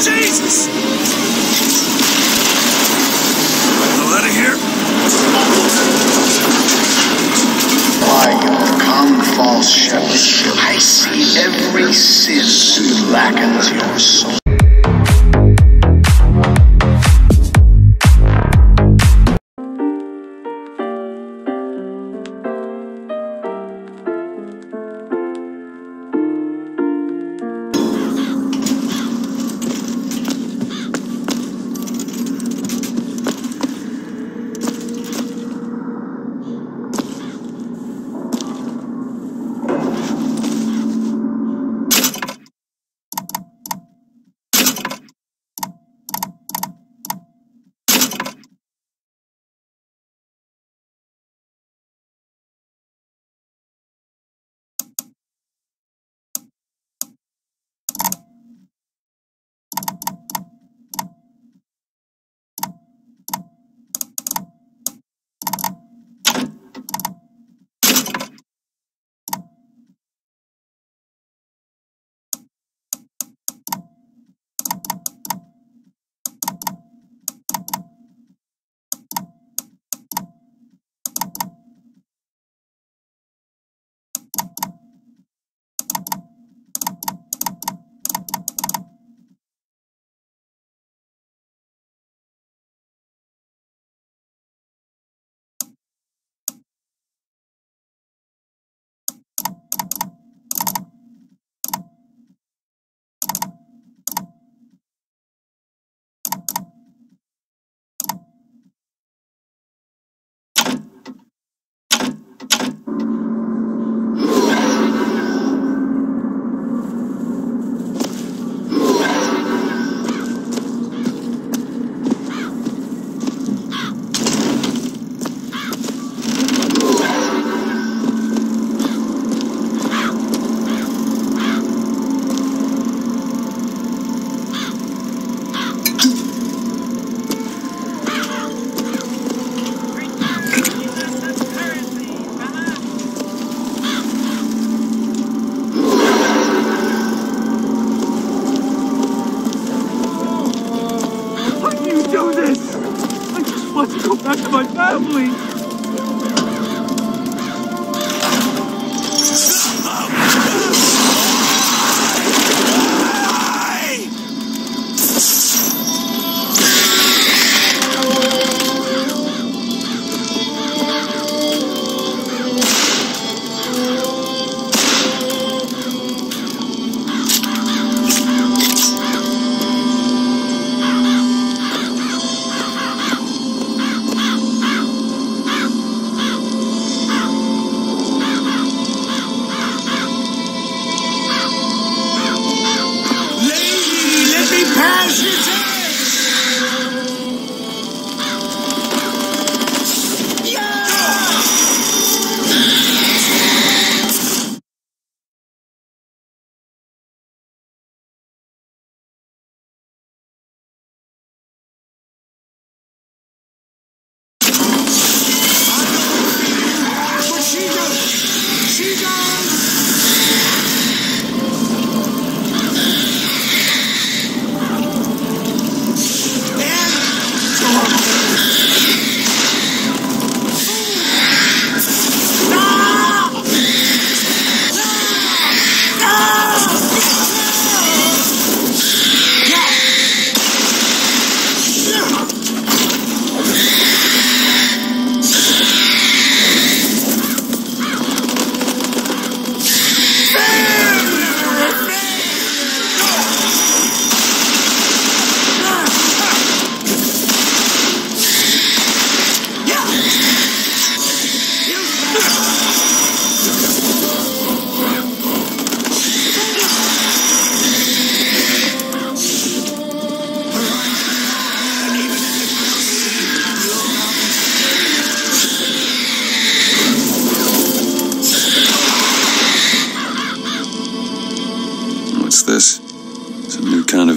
Jesus! Move out of here. Like come false shepherd, I see every sin that blackens your soul.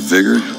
Vigor?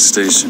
Station.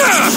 How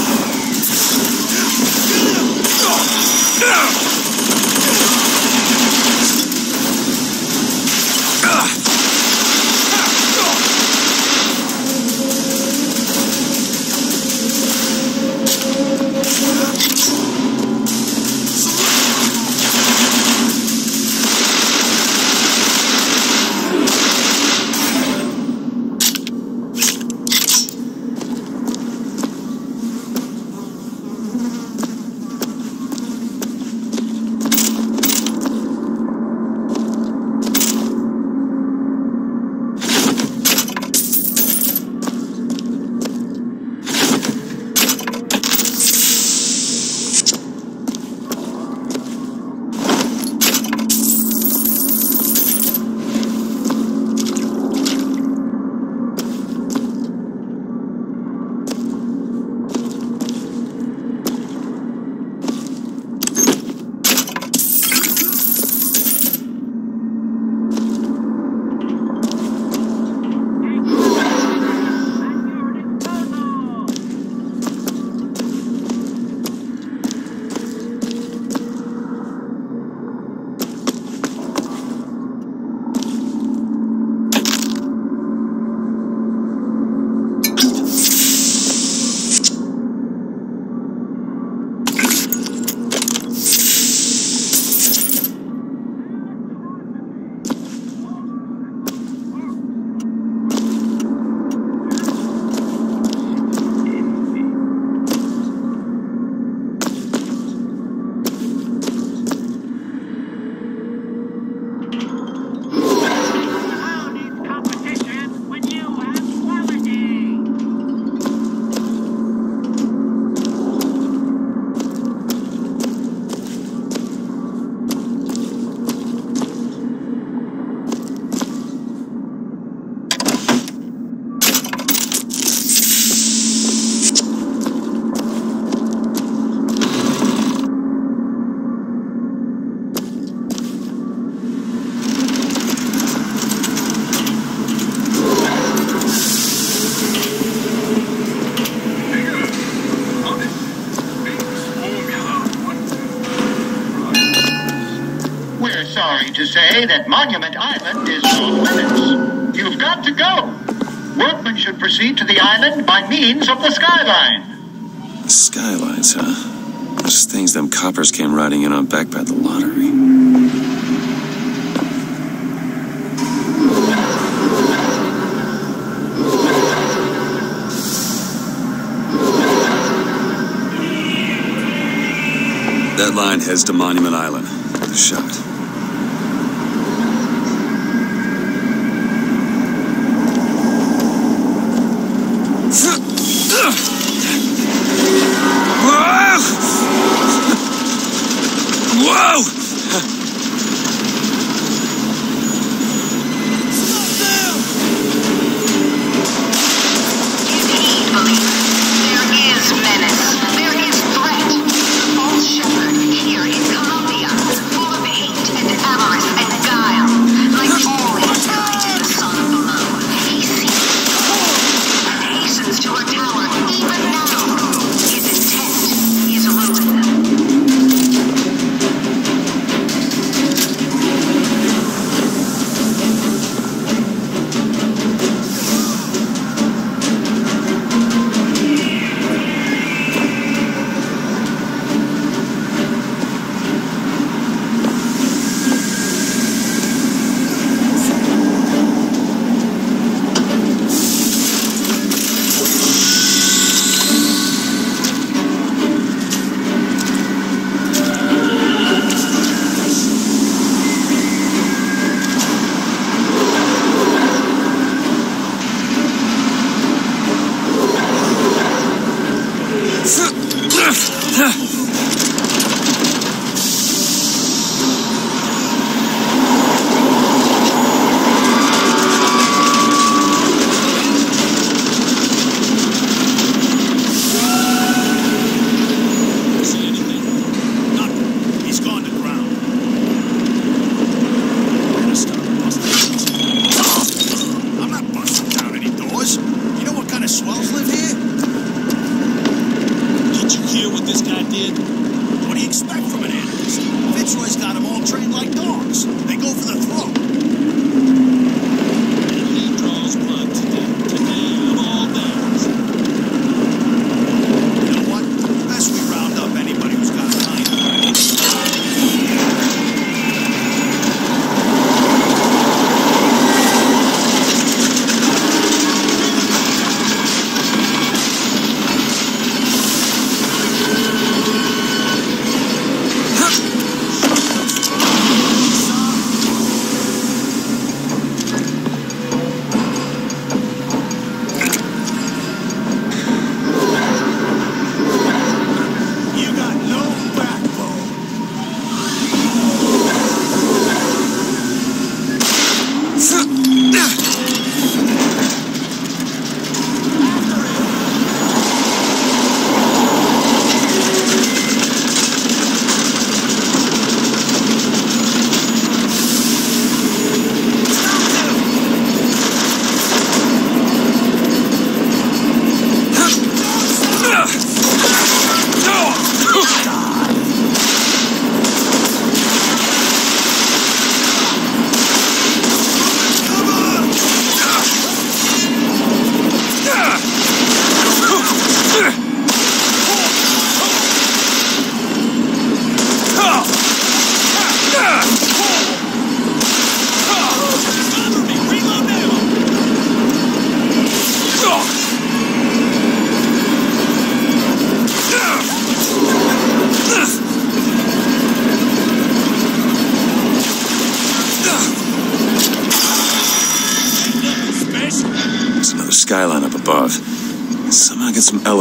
should proceed to the island by means of the skyline. Skylines, huh? Those things them coppers came riding in on back by the lottery. That line heads to Monument Island. The shot.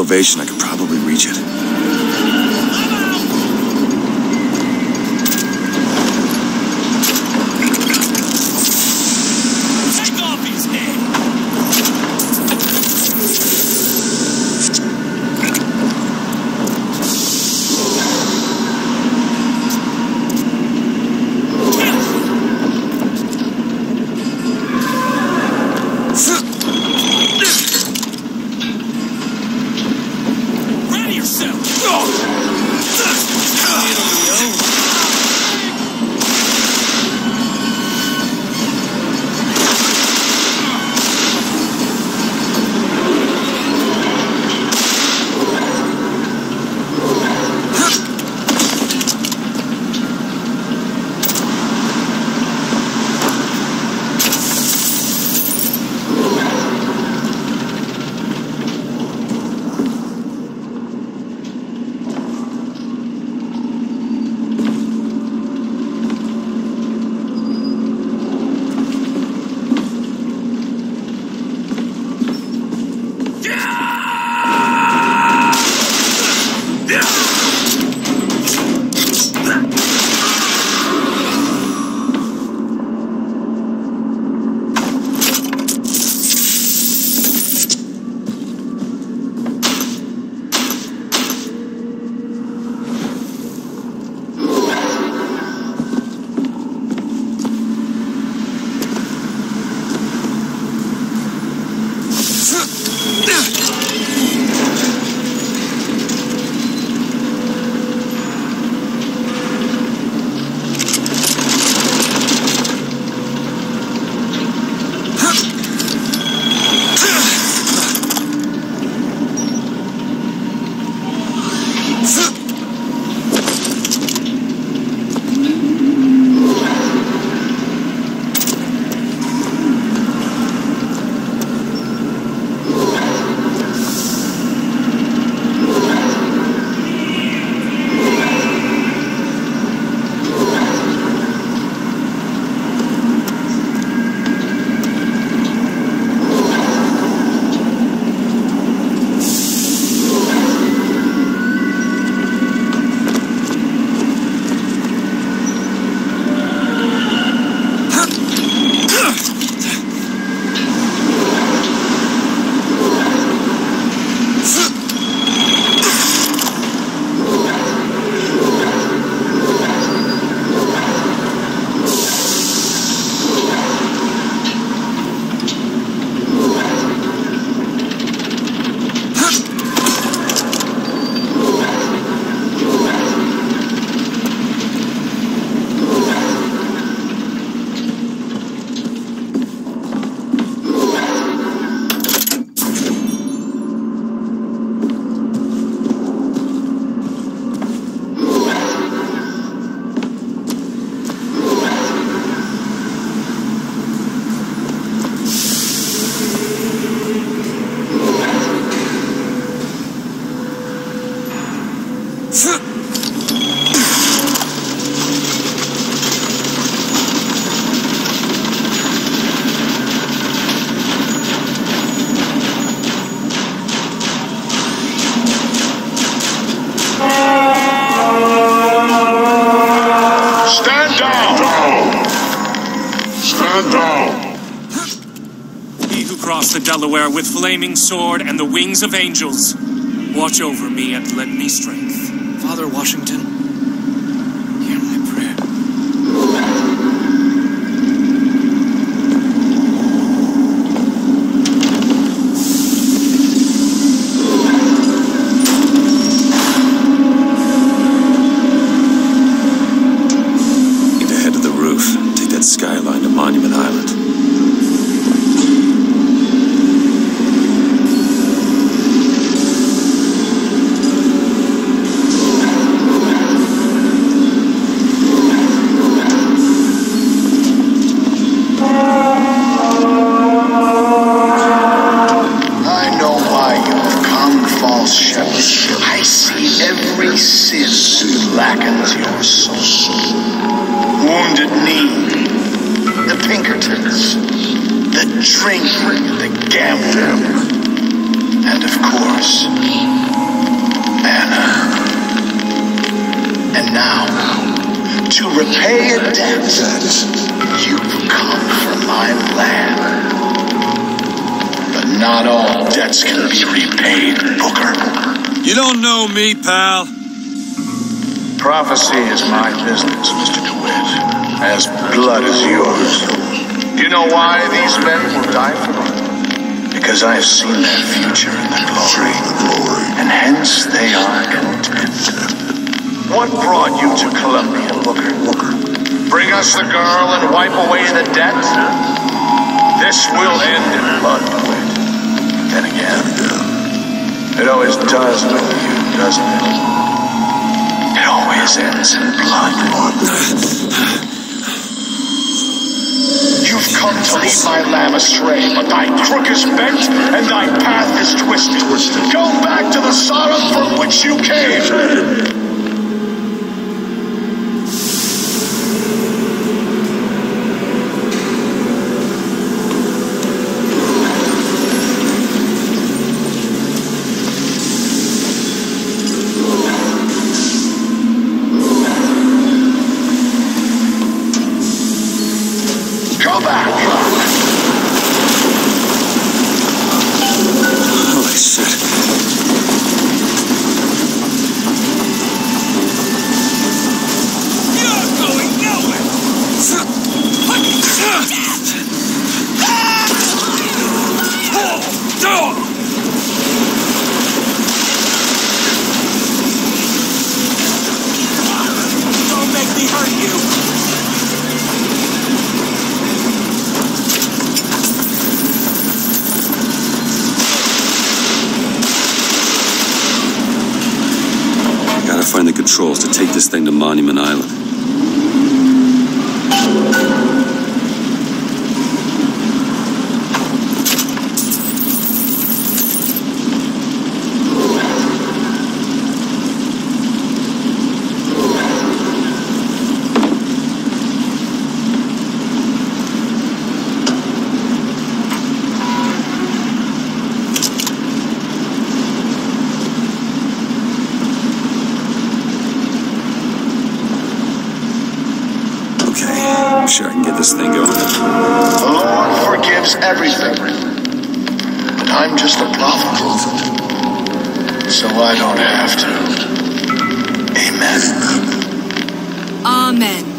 Elevation, I could probably flaming sword and the wings of angels, watch over me and lend me strength. Father Washington, debts can be repaid, Booker. You don't know me, pal. Prophecy is my business, Mr. DeWitt. As blood is yours. Do you know why these men will die for me? Because I have seen their future in the glory, and hence they are content. What brought you to Columbia, Booker? Bring us the girl and wipe away the debt? This will end in blood. Then again, it always does with you, doesn't it? It always ends in blood. You've come to lead my lamb astray, but thy crook is bent and thy path is twisted. Go back to the Sodom from which you came. Controls to take this thing to Monument Island. Okay, I'm sure I can get this thing going. The Lord forgives everything. But I'm just a prophet. So I don't have to. Amen. Amen.